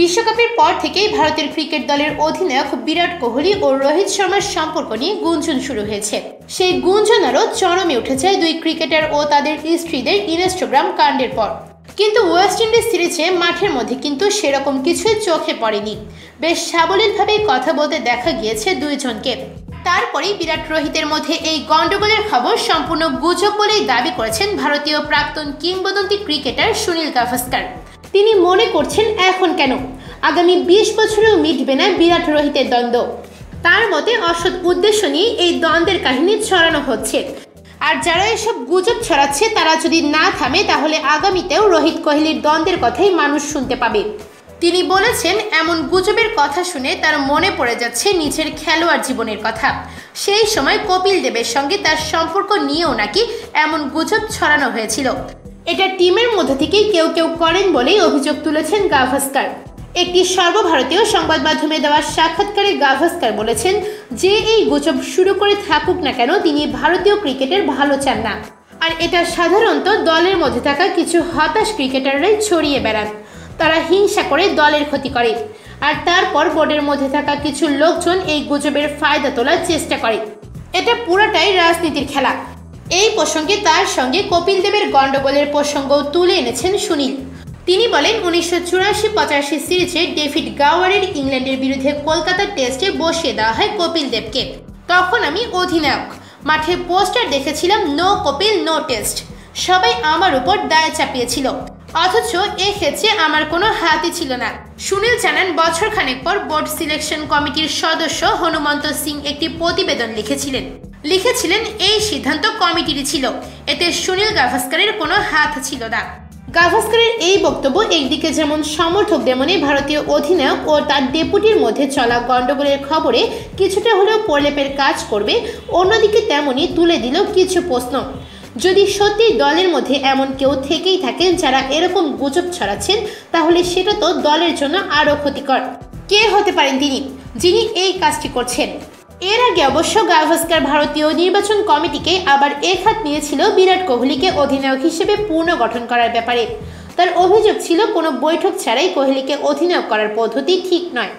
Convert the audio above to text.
বিশ্বকাপের পর থেকেই ভারতের ক্রিকেট দলের অধিনায়ক বিরাট কোহলি ও রোহিত শর্মার সম্পর্ক নিয়ে গুঞ্জন শুরু হয়েছে। সেই গুঞ্জন আরও চরমে উঠেছে দুই ক্রিকেটার ও তাদের স্ত্রীদের ইনস্টাগ্রাম কাণ্ডের পর। কিন্তু ওয়েস্ট ইন্ডিজ সিরিজে মাঠের মধ্যে কিন্তু সেরকম কিছুই চোখে পড়েনি। বেশ সাবলীলভাবে কথা বলতে দেখা গিয়েছে দুইজনকে। তারপরেই বিরাট রোহিতের মধ্যে এই গণ্ডগোলের খবর সম্পূর্ণ গুজব বলেই দাবি করেছেন ভারতীয় প্রাক্তন কিংবদন্তি ক্রিকেটার সুনীল গাভাস্কার। তিনি মনে করছেন এখন কেন? আগামী বিশ বছরেও মিটবে না বিরাট রোহিতের দ্বন্দ্ব। তার মতে অসৎ উদ্দেশ্য নিয়ে এই দ্বন্দ্বের কাহিনী ছড়ানো হচ্ছে। আর যারা এসব গুজব ছড়াচ্ছে, তারা যদি না থামে, তাহলে আগামীতেও রোহিত কোহলির দ্বন্দ্বের কথাই মানুষ শুনতে পাবে। তিনি বলেছেন, এমন গুজবের কথা শুনে তার মনে পড়ে যাচ্ছে নিজের খেলোয়াড় জীবনের কথা। সেই সময় কপিল দেবের সঙ্গে তার সম্পর্ক নিয়েও নাকি এমন গুজব ছড়ানো হয়েছিল। এটা টিমের মধ্যে থেকেই কেউ কেউ করেন বলেই অভিযোগ তুলেছেন গাভাস্কার। একটি সর্বভারতীয় সংবাদ মাধ্যমে দেওয়া সাক্ষাৎকারে গাভাস্কার বলেছেন যে এই গুজব শুরু করে থাকুক না কেন, তিনি ভারতীয় ক্রিকেটের ভালো চান না। আর এটা সাধারণত দলের মধ্যে থাকা কিছু হতাশ ক্রিকেটাররাই ছড়িয়ে বেড়ান। তারা হিংসা করে দলের ক্ষতি করে। আর তারপর বোর্ডের মধ্যে থাকা কিছু লোকজন এই গুজবের ফায়দা তোলার চেষ্টা করে। এটা পুরোটাই রাজনীতির খেলা। এই প্রসঙ্গে তার সঙ্গে কপিল দেবের গণ্ডগোলের প্রসঙ্গও তুলে এনেছেন সুনীল। তিনি বলেন, উনিশশো চুরাশি পঁচাশি সিরিজে ডেভিড গাওয়ারের ইংল্যান্ডের বিরুদ্ধে কলকাতা টেস্টে বসিয়ে দেওয়া হয় কপিল দেবকে। তখন আমি অধিনায়ক। মাঠে পোস্টার দেখেছিলাম, নো কপিল, নো টেস্ট। সবাই আমার উপর দায় চাপিয়েছিল। অথচ এক্ষেত্রে আমার কোনো হাতই ছিল না। সুনীল জানান বছর খানেক পর বোর্ড সিলেকশন কমিটির সদস্য হনুমন্ত সিং একটি প্রতিবেদন লিখেছিলেন। লিখেছিলেন এই সিদ্ধান্ত কমিটিরই ছিল। এতে সুনীল গাভাস্কারের কোনো হাত ছিল না। গাভাস্কারের এই বক্তব্য একদিকে যেমন সমর্থক, তেমনি ভারতীয় অধিনায়ক ও তার ডেপুটির মধ্যে চলা গণ্ডগোলের খবরে কিছুটা হলেও প্রলেপের কাজ করবে, অন্যদিকে তেমনি তুলে দিল কিছু প্রশ্ন। যদি সত্যি দলের মধ্যে এমন কেউ থেকেই থাকেন যারা এরকম গুজব ছড়াচ্ছেন, তাহলে সেটা তো দলের জন্য আরও ক্ষতিকর। কে হতে পারেন তিনি? যিনি এই কাজটি করছেন। এর আগে অবশ্য গাভাস্কার ভারতীয় নির্বাচন কমিটিকে আবার একহাত নিয়েছিল বিরাট কোহলিকে অধিনায়ক হিসেবে পুনর্গঠন করার ব্যাপারে। তার অভিযোগ ছিল, কোনো বৈঠক ছাড়াই কোহলিকে অধিনায়ক করার পদ্ধতি ঠিক নয়।